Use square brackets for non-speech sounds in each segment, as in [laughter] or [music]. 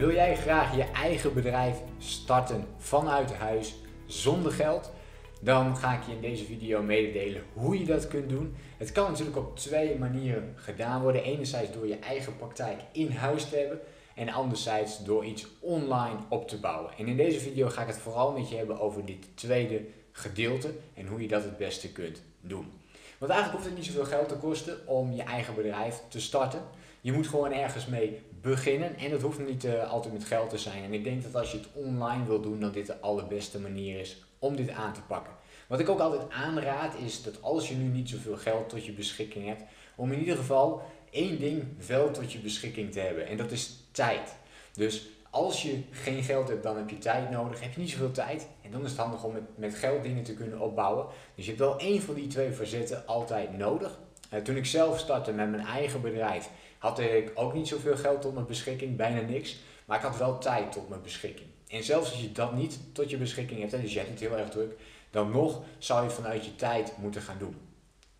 Wil jij graag je eigen bedrijf starten vanuit huis zonder geld? Dan ga ik je in deze video mededelen hoe je dat kunt doen. Het kan natuurlijk op twee manieren gedaan worden. Enerzijds door je eigen praktijk in huis te hebben en anderzijds door iets online op te bouwen. En in deze video ga ik het vooral met je hebben over dit tweede gedeelte en hoe je dat het beste kunt doen. Want eigenlijk hoeft het niet zoveel geld te kosten om je eigen bedrijf te starten. Je moet gewoon ergens mee beginnen en dat hoeft niet uh, altijd met geld te zijn. En ik denk dat als je het online wil doen, dat dit de allerbeste manier is om dit aan te pakken. Wat ik ook altijd aanraad is dat als je nu niet zoveel geld tot je beschikking hebt, om in ieder geval één ding wel tot je beschikking te hebben. En dat is tijd. Dus als je geen geld hebt, dan heb je tijd nodig. Heb je niet zoveel tijd, en dan is het handig om met, met geld dingen te kunnen opbouwen. Dus je hebt wel één van die twee verzetten altijd nodig. Uh, toen ik zelf startte met mijn eigen bedrijf, had ik ook niet zoveel geld tot mijn beschikking, bijna niks. Maar ik had wel tijd tot mijn beschikking. En zelfs als je dat niet tot je beschikking hebt, dus je hebt het heel erg druk, dan nog zou je vanuit je tijd moeten gaan doen.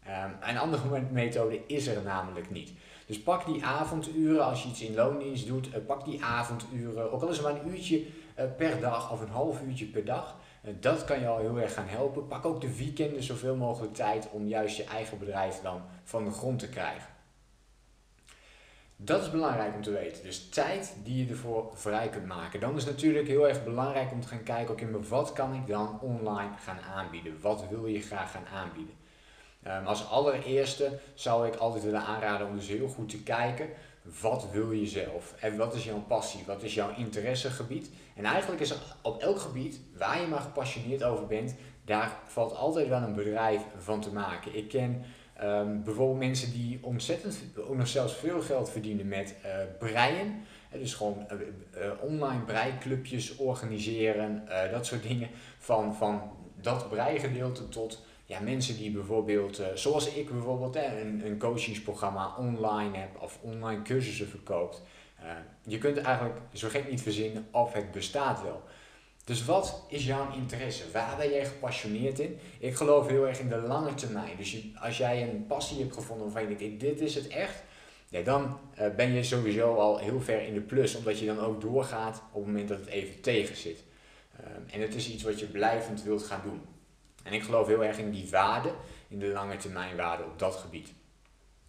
Um, een andere [laughs] methode is er namelijk niet. Dus pak die avonduren als je iets in loondienst doet. Uh, pak die avonduren, ook al is het maar een uurtje uh, per dag of een half uurtje per dag. Uh, dat kan je al heel erg gaan helpen. Pak ook de weekenden zoveel mogelijk tijd om juist je eigen bedrijf dan van de grond te krijgen. Dat is belangrijk om te weten. Dus tijd die je ervoor vrij kunt maken. Dan is het natuurlijk heel erg belangrijk om te gaan kijken, oké, maar wat kan ik dan online gaan aanbieden? Wat wil je graag gaan aanbieden? Um, als allereerste zou ik altijd willen aanraden om dus heel goed te kijken, wat wil je zelf? En wat is jouw passie? Wat is jouw interessegebied? En eigenlijk is op elk gebied waar je maar gepassioneerd over bent, daar valt altijd wel een bedrijf van te maken. Ik ken Um, bijvoorbeeld mensen die ontzettend, ook nog zelfs veel geld verdienen met uh, breien. dus gewoon uh, uh, online breiklubjes organiseren, dat soort dingen. Van, van dat breigedeelte tot ja, mensen die bijvoorbeeld, zoals ik bijvoorbeeld, een, een coachingsprogramma online heb of online cursussen verkoopt. je kunt eigenlijk zo gek niet verzinnen of het bestaat wel. Dus wat is jouw interesse? Waar ben jij gepassioneerd in? Ik geloof heel erg in de lange termijn. Dus als jij een passie hebt gevonden waarvan je denkt, dit is het echt, dan uh, ben je sowieso al heel ver in de plus, omdat je dan ook doorgaat op het moment dat het even tegen zit. Uh, en het is iets wat je blijvend wilt gaan doen. En ik geloof heel erg in die waarde, in de lange termijn waarde op dat gebied.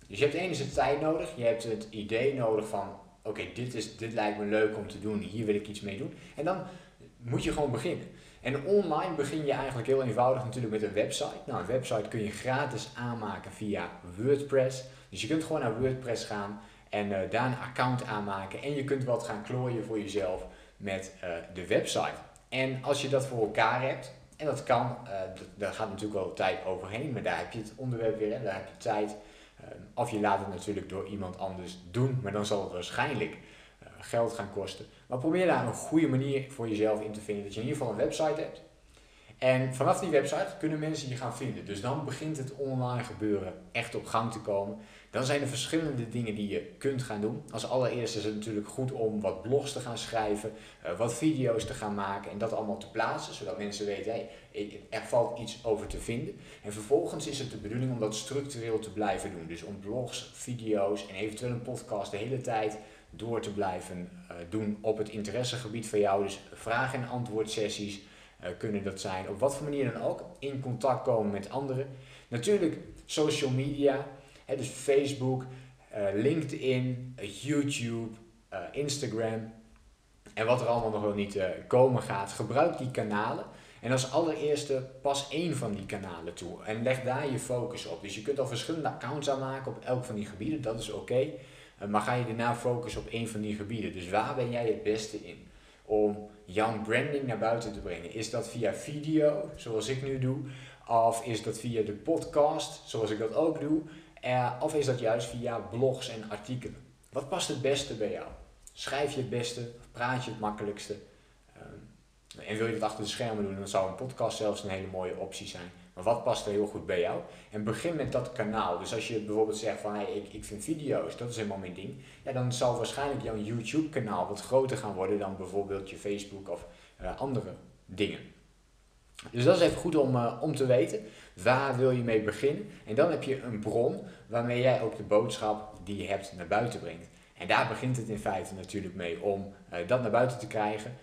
Dus je hebt enerzijds tijd nodig, je hebt het idee nodig van, oké, dit dit, dit lijkt me leuk om te doen, hier wil ik iets mee doen. En dan moet je gewoon beginnen. En online begin je eigenlijk heel eenvoudig natuurlijk met een website. Nou, een website kun je gratis aanmaken via WordPress. Dus je kunt gewoon naar WordPress gaan en uh, daar een account aanmaken. En je kunt wat gaan klooien voor jezelf met uh, de website. En als je dat voor elkaar hebt, en dat kan, uh, daar gaat natuurlijk wel tijd overheen, maar daar heb je het onderwerp weer en daar heb je tijd. of je laat het natuurlijk door iemand anders doen, maar dan zal het waarschijnlijk geld gaan kosten. Maar probeer daar een goede manier voor jezelf in te vinden. Dat je in ieder geval een website hebt. En vanaf die website kunnen mensen je gaan vinden. Dus dan begint het online gebeuren echt op gang te komen. Dan zijn er verschillende dingen die je kunt gaan doen. Als allereerste is het natuurlijk goed om wat blogs te gaan schrijven, uh, wat video's te gaan maken en dat allemaal te plaatsen, zodat mensen weten, hey, er valt iets over te vinden. En vervolgens is het de bedoeling om dat structureel te blijven doen. Dus om blogs, video's en eventueel een podcast de hele tijd door te blijven uh, doen op het interessegebied van jou. Dus vraag- en antwoordsessies uh, kunnen dat zijn. Op wat voor manier dan ook. In contact komen met anderen. Natuurlijk social media. Dus Facebook, uh, LinkedIn, YouTube, Instagram. En wat er allemaal nog wel niet komen gaat. Gebruik die kanalen. En als allereerste pas één van die kanalen toe. En leg daar je focus op. Dus je kunt al verschillende accounts aanmaken op elk van die gebieden. Dat is oké. Eh, maar ga je daarna focussen op een van die gebieden? Dus waar ben jij het beste in? Om jouw branding naar buiten te brengen. Is dat via video, zoals ik nu doe? Of is dat via de podcast, zoals ik dat ook doe? Uh, of is dat juist via blogs en artikelen? Wat past het beste bij jou? Schrijf je het beste? Praat je het makkelijkste? En wil je dat achter de schermen doen, dan zou een podcast zelfs een hele mooie optie zijn. Maar wat past er heel goed bij jou? En begin met dat kanaal. Dus als je bijvoorbeeld zegt van hey, ik, ik vind video's, dat is helemaal mijn ding. Ja, dan zal waarschijnlijk jouw YouTube kanaal wat groter gaan worden dan bijvoorbeeld je Facebook of uh, andere dingen. Dus dat is even goed om, uh, om te weten. Waar wil je mee beginnen? En dan heb je een bron waarmee jij ook de boodschap die je hebt naar buiten brengt. En daar begint het in feite natuurlijk mee om dat naar buiten te krijgen.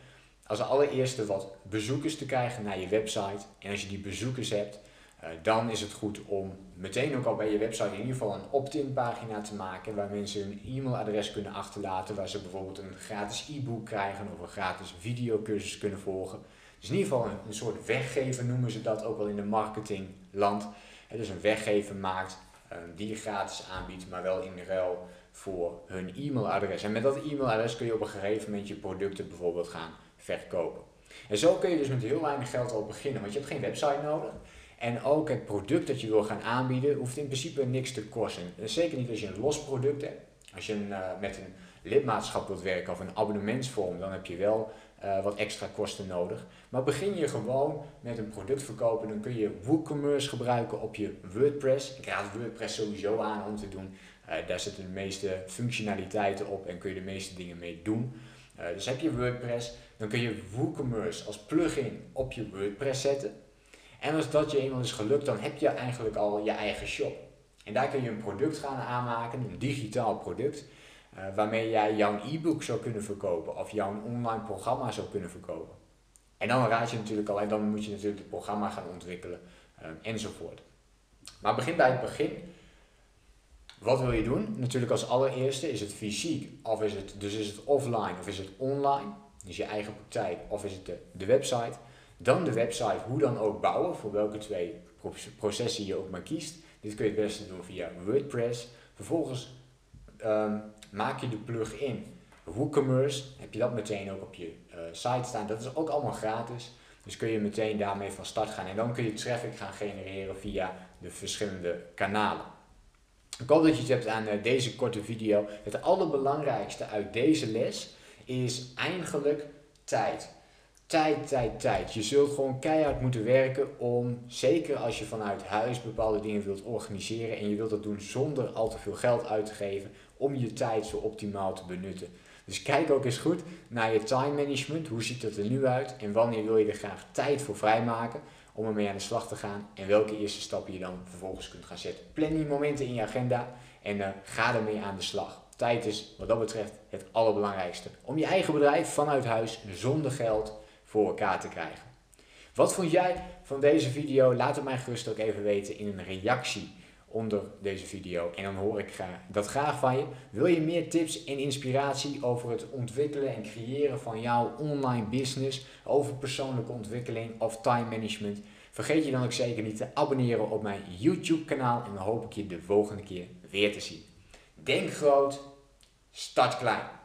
Als allereerste wat bezoekers te krijgen naar je website. En als je die bezoekers hebt, uh, dan is het goed om meteen ook al bij je website in ieder geval een opt-in pagina te maken waar mensen hun e-mailadres kunnen achterlaten, waar ze bijvoorbeeld een gratis e-book krijgen of een gratis videocursus kunnen volgen. Dus in ieder geval een, soort weggever noemen ze dat ook wel in de marketingland. Dus een weggever maakt uh, die je gratis aanbiedt, maar wel in ruil voor hun e-mailadres. En met dat e-mailadres kun je op een gegeven moment je producten bijvoorbeeld gaan verkopen. En zo kun je dus met heel weinig geld al beginnen, want je hebt geen website nodig. En ook het product dat je wil gaan aanbieden hoeft in principe niks te kosten. Zeker niet als je een los product hebt. Als je een, uh, met een lidmaatschap wilt werken of een abonnementsvorm, dan heb je wel uh, wat extra kosten nodig. Maar begin je gewoon met een product verkopen, dan kun je WooCommerce gebruiken op je WordPress. Ik raad WordPress sowieso aan om te doen. Uh, daar zitten de meeste functionaliteiten op en kun je de meeste dingen mee doen. Dus heb je WordPress, dan kun je WooCommerce als plugin op je WordPress zetten. En als dat je eenmaal is gelukt, dan heb je eigenlijk al je eigen shop. En daar kun je een product gaan aanmaken, een digitaal product, uh, waarmee jij jouw e-book zou kunnen verkopen of jouw online programma zou kunnen verkopen. En dan raad je natuurlijk al, en dan moet je natuurlijk het programma gaan ontwikkelen uh, enzovoort. Maar begin bij het begin. Wat wil je doen? Natuurlijk als allereerste is het fysiek, of is het, dus is het offline of is het online, dus je eigen praktijk, of is het de, website. Dan de website, hoe dan ook bouwen, voor welke twee processen je ook maar kiest. Dit kun je het beste doen via WordPress. Vervolgens um, maak je de plugin WooCommerce. Heb je dat meteen ook op je uh, site staan. Dat is ook allemaal gratis. Dus kun je meteen daarmee van start gaan. En dan kun je traffic gaan genereren via de verschillende kanalen. Ik hoop dat je het hebt aan uh, deze korte video. Het allerbelangrijkste uit deze les is eigenlijk tijd. Tijd, tijd, tijd. Je zult gewoon keihard moeten werken om, zeker als je vanuit huis bepaalde dingen wilt organiseren en je wilt dat doen zonder al te veel geld uit te geven, om je tijd zo optimaal te benutten. Dus kijk ook eens goed naar je time management. Hoe ziet dat er nu uit en wanneer wil je er graag tijd voor vrijmaken om ermee aan de slag te gaan en welke eerste stappen je dan vervolgens kunt gaan zetten. Plan die momenten in je agenda en uh, ga ermee aan de slag. Tijd is wat dat betreft het allerbelangrijkste. Om je eigen bedrijf vanuit huis zonder geld voor elkaar te krijgen. Wat vond jij van deze video? Laat het mij gerust ook even weten in een reactie onder deze video. En dan hoor ik dat graag van je. Wil je meer tips en inspiratie over het ontwikkelen en creëren van jouw online business, over persoonlijke ontwikkeling of time management? Vergeet je dan ook zeker niet te abonneren op mijn YouTube kanaal en dan hoop ik je de volgende keer weer te zien. Denk groot, start klein.